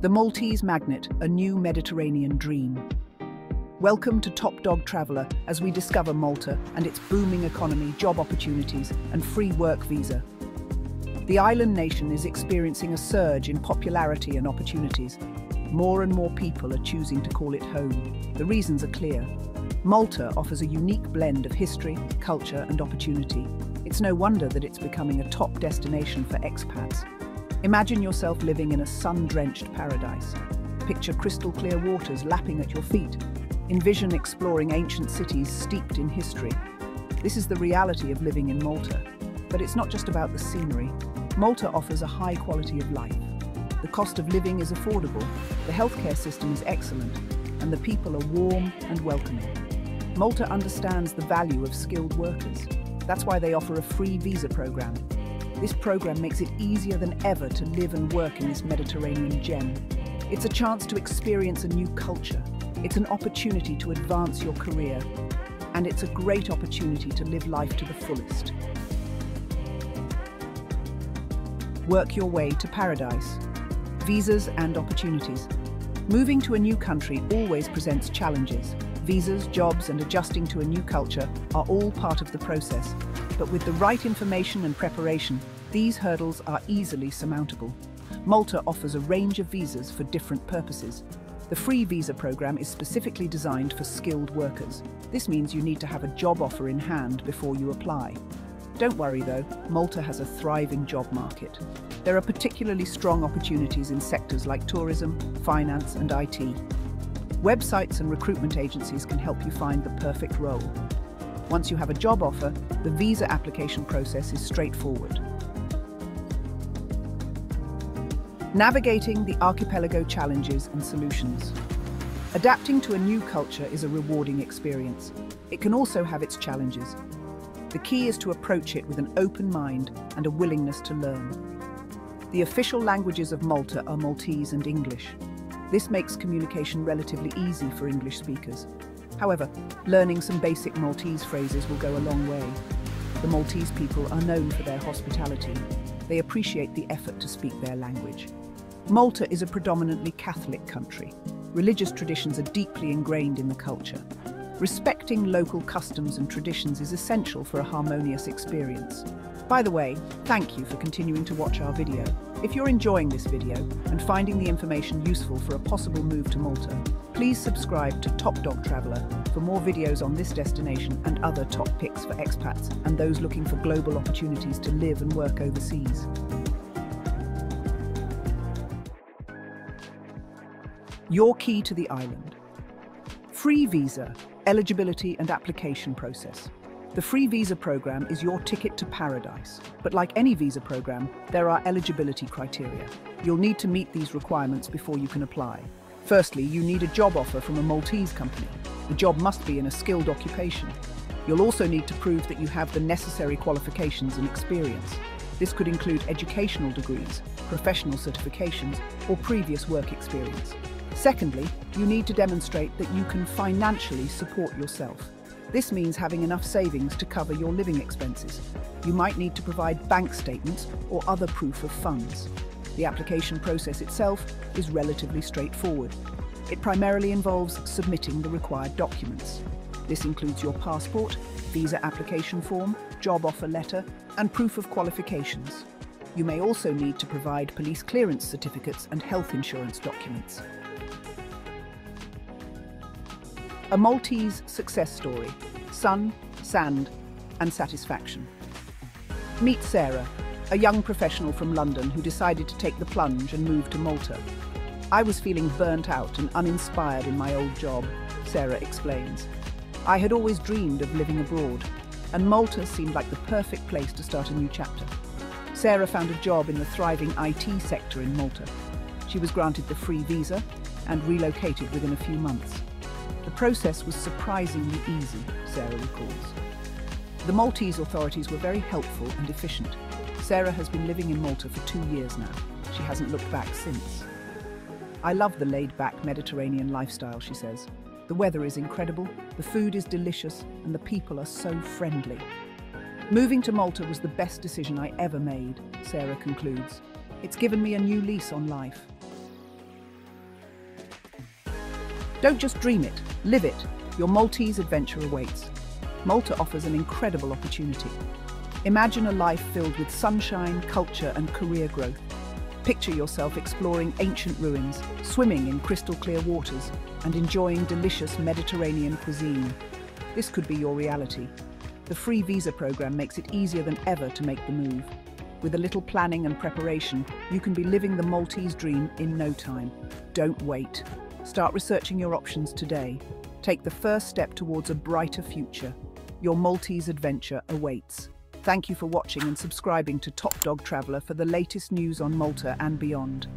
The Maltese Magnet, a new Mediterranean dream. Welcome to Top Dog Traveller as we discover Malta and its booming economy, job opportunities, and free work visa. The island nation is experiencing a surge in popularity and opportunities. More and more people are choosing to call it home. The reasons are clear. Malta offers a unique blend of history, culture, and opportunity. It's no wonder that it's becoming a top destination for expats. Imagine yourself living in a sun-drenched paradise. Picture crystal clear waters lapping at your feet. Envision exploring ancient cities steeped in history. This is the reality of living in Malta. But it's not just about the scenery. Malta offers a high quality of life. The cost of living is affordable, the healthcare system is excellent, and the people are warm and welcoming. Malta understands the value of skilled workers. That's why they offer a free visa program this program makes it easier than ever to live and work in this Mediterranean gem. It's a chance to experience a new culture. It's an opportunity to advance your career. And it's a great opportunity to live life to the fullest. Work your way to paradise. Visas and opportunities. Moving to a new country always presents challenges. Visas, jobs and adjusting to a new culture are all part of the process but with the right information and preparation, these hurdles are easily surmountable. Malta offers a range of visas for different purposes. The free visa program is specifically designed for skilled workers. This means you need to have a job offer in hand before you apply. Don't worry though, Malta has a thriving job market. There are particularly strong opportunities in sectors like tourism, finance and IT. Websites and recruitment agencies can help you find the perfect role. Once you have a job offer, the visa application process is straightforward. Navigating the archipelago challenges and solutions. Adapting to a new culture is a rewarding experience. It can also have its challenges. The key is to approach it with an open mind and a willingness to learn. The official languages of Malta are Maltese and English. This makes communication relatively easy for English speakers. However, learning some basic Maltese phrases will go a long way. The Maltese people are known for their hospitality. They appreciate the effort to speak their language. Malta is a predominantly Catholic country. Religious traditions are deeply ingrained in the culture. Respecting local customs and traditions is essential for a harmonious experience. By the way, thank you for continuing to watch our video. If you're enjoying this video and finding the information useful for a possible move to Malta, please subscribe to Top Dog Traveller for more videos on this destination and other top picks for expats and those looking for global opportunities to live and work overseas. Your key to the island. Free visa, eligibility and application process. The free visa program is your ticket to paradise. But like any visa program, there are eligibility criteria. You'll need to meet these requirements before you can apply. Firstly, you need a job offer from a Maltese company. The job must be in a skilled occupation. You'll also need to prove that you have the necessary qualifications and experience. This could include educational degrees, professional certifications, or previous work experience. Secondly, you need to demonstrate that you can financially support yourself. This means having enough savings to cover your living expenses. You might need to provide bank statements or other proof of funds. The application process itself is relatively straightforward. It primarily involves submitting the required documents. This includes your passport, visa application form, job offer letter, and proof of qualifications. You may also need to provide police clearance certificates and health insurance documents. A Maltese success story, sun, sand and satisfaction. Meet Sarah, a young professional from London who decided to take the plunge and move to Malta. I was feeling burnt out and uninspired in my old job, Sarah explains. I had always dreamed of living abroad, and Malta seemed like the perfect place to start a new chapter. Sarah found a job in the thriving IT sector in Malta. She was granted the free visa and relocated within a few months. The process was surprisingly easy, Sarah recalls. The Maltese authorities were very helpful and efficient. Sarah has been living in Malta for two years now. She hasn't looked back since. I love the laid-back Mediterranean lifestyle, she says. The weather is incredible, the food is delicious, and the people are so friendly. Moving to Malta was the best decision I ever made, Sarah concludes. It's given me a new lease on life. Don't just dream it, live it. Your Maltese adventure awaits. Malta offers an incredible opportunity. Imagine a life filled with sunshine, culture and career growth. Picture yourself exploring ancient ruins, swimming in crystal clear waters, and enjoying delicious Mediterranean cuisine. This could be your reality. The free visa program makes it easier than ever to make the move. With a little planning and preparation, you can be living the Maltese dream in no time. Don't wait. Start researching your options today. Take the first step towards a brighter future. Your Maltese adventure awaits. Thank you for watching and subscribing to Top Dog Traveller for the latest news on Malta and beyond.